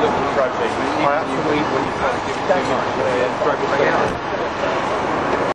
look at you, when to when when you, you,